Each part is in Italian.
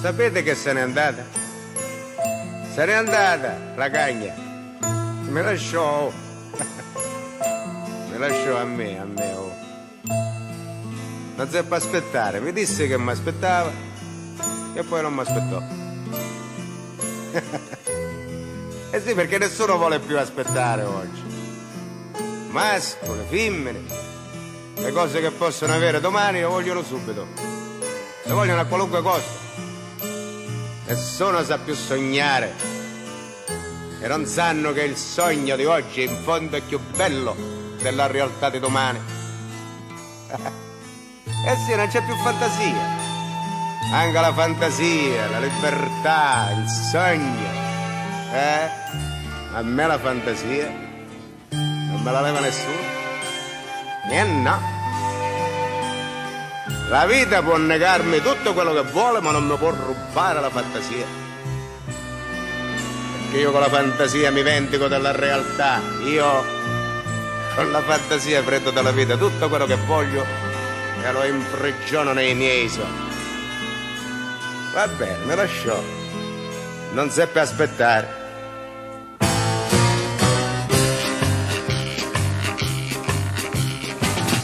Sapete che se n'è andata? Se n'è andata, la cagna. Me lasciò. Me lasciò a me, a me. Oh. Non seppe aspettare, mi disse che mi aspettava e poi non mi aspettò. eh sì, perché nessuno vuole più aspettare oggi. Mascole, femmine, le cose che possono avere domani lo vogliono subito. Le vogliono a qualunque costo. Nessuno sa più sognare e non sanno che il sogno di oggi in fondo è più bello della realtà di domani. eh sì, non c'è più fantasia. Anche la fantasia, la libertà, il sogno. Eh? A me la fantasia non me la leva nessuno. E no. La vita può negarmi tutto quello che vuole, ma non mi può rubare la fantasia. Perché io con la fantasia mi vendico della realtà. Io con la fantasia prendo dalla vita tutto quello che voglio e lo imprigiono nei miei sogni. Va bene, me lasciò. Non seppe aspettare.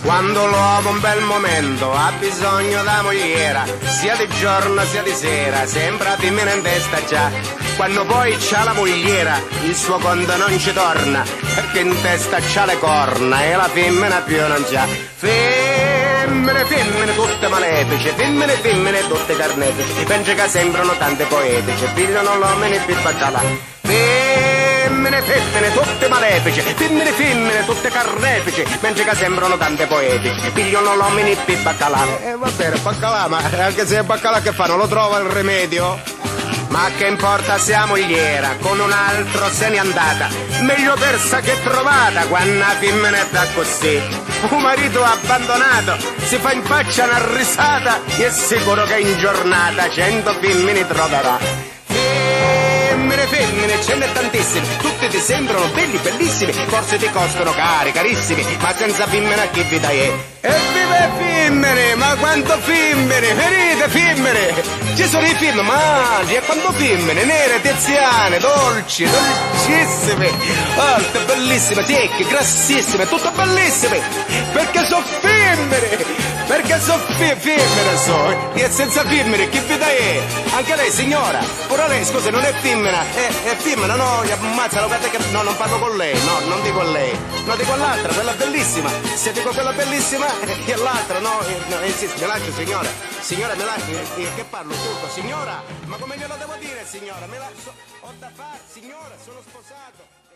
Quando l'uomo un bel momento ha bisogno da mogliera, sia di giorno sia di sera, sembra femmina in testa già. Quando poi c'ha la mogliera, il suo conto non ci torna, perché in testa c'ha le corna e la femmina più non c'ha. Femmine, femmine tutte malefiche, femmine, femmine tutte carnefiche, penso che sembrano tante poetiche, pigliano l'uomo in più baccalà femmine, femmine, tutte malefiche, femmine, femmine, tutte carnefiche, mentre che sembrano tante poetiche, pigliano l'omini più baccalà. E eh, va bene, baccalà, ma anche se è baccalà che fa, non lo trova il rimedio? Ma che importa se la mogliera con un altro se n'è andata, meglio persa che trovata quando la femmina sta così. Un marito abbandonato si fa in faccia una risata e è sicuro che in giornata cento femmine troverà femmine, femmine, ce n'è tantissime, tutte ti sembrano belli, bellissimi, forse ti costano cari, carissimi, ma senza femmine a chi vi dai? E vive femmine, ma quanto femmine, venite femmine, ci sono i film, mali, e quanto femmine, nere, tiziane, dolci, dolcissime, alte, bellissime, secche, grassissime, tutte bellissime, perché sono femmine, perché sono femmine so, e senza femmine chi vi dai? Anche lei signora, pure lei scusa non è femmina, è, è femmina, no, ammazza, guarda che no, non parlo con lei, no, non dico lei, no, dico l'altra, quella bellissima, se dico quella bellissima, e l'altra, no, no insisto, mi lascio signora, signora mi lascio, che parlo tutto, signora, ma come glielo devo dire signora, mi lascio, ho da fare, signora, sono sposato.